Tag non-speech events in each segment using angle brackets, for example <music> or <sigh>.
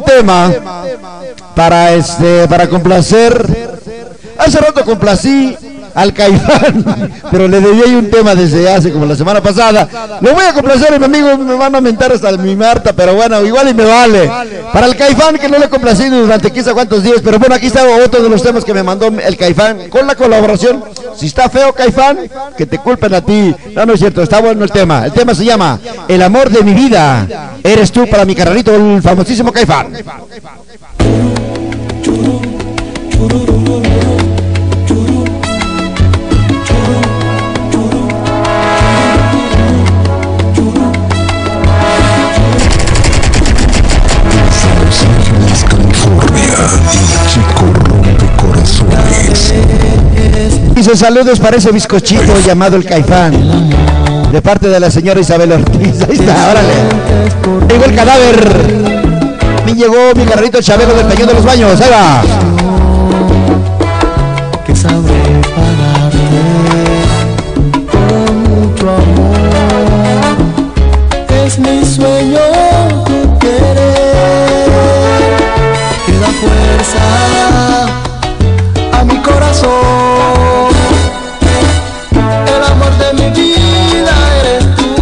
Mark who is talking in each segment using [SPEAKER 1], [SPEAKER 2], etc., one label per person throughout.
[SPEAKER 1] tema para este para complacer. Hace rato complací al Caifán, <laughs> pero le debí un tema desde hace como la semana pasada. Lo voy a complacer y mi amigo me van a mentar hasta mi Marta, pero bueno, igual y me vale. Para el Caifán que no le he complacido durante quizá cuántos días, pero bueno, aquí está otro de los temas que me mandó el Caifán con la colaboración. Si está feo Caifán, que te culpen a ti. No, no es cierto, está bueno el tema. El tema se llama El amor de mi vida. Eres tú para mi carrerito, el famosísimo Caifán. Dice saludos para ese bizcochito llamado el Caifán. De parte de la señora Isabel Ortiz. Ahí está, órale. Llegó el cadáver. Y llegó mi carrito chavero del peñón de los baños. Ahí va.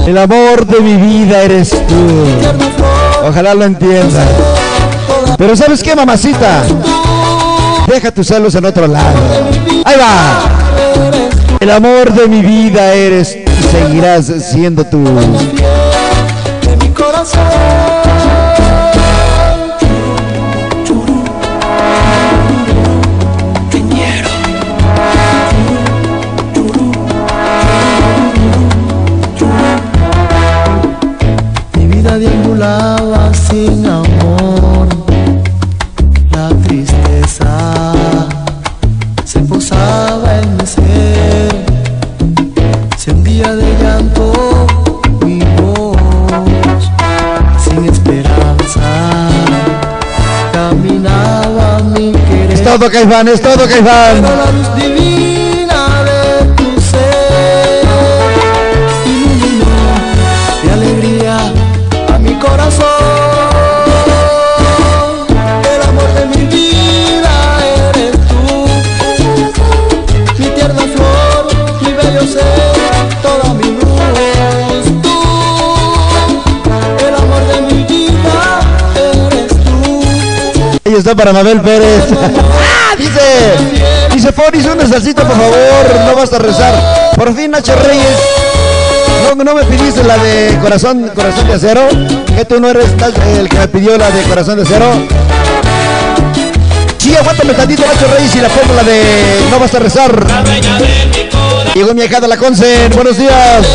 [SPEAKER 2] El amor de mi vida eres tú.
[SPEAKER 1] Ojalá lo entienda.
[SPEAKER 2] toda
[SPEAKER 1] Pero ¿sabes qué, mamacita? Deja tus celos en otro lado. Ahí va. El amor de mi vida eres y seguirás siendo tú. todo Caifán, es todo Caifán. Está para Mabel Pérez. <laughs> ¡Ah! Dice, dice Fonis, una salsita, por favor. No vas a rezar. Por fin, Nacho Reyes. No, no me pidiste la de corazón, corazón de acero. Que tú no eres el que me pidió la de corazón de acero. Sí, aguántame tantito, Nacho Reyes, y la pongo la de no vas a rezar. Llegó mi hija de la Conce. Buenos días.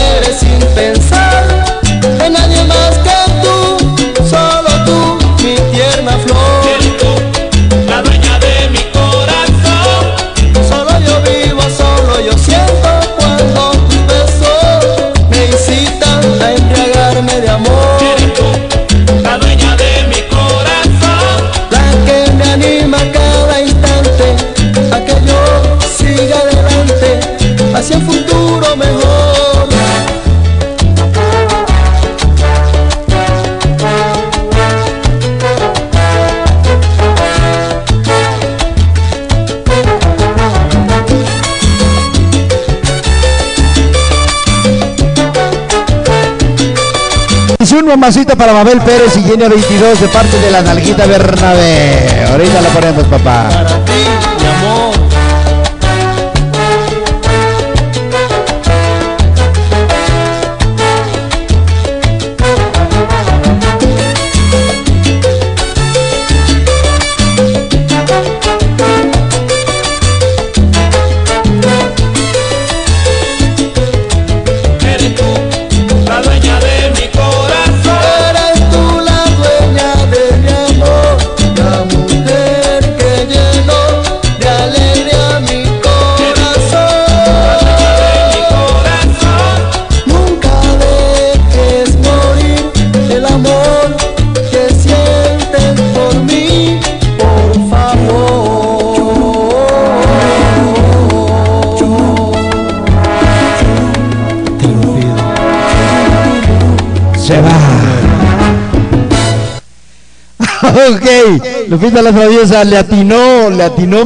[SPEAKER 2] Un
[SPEAKER 1] mamacita para Mabel Pérez y Genia 22 de parte de la Nalguita Bernabé. Ahorita la ponemos, papá.
[SPEAKER 2] se va. <laughs> ok, Lupita la Traviesa le atinó, le atinó.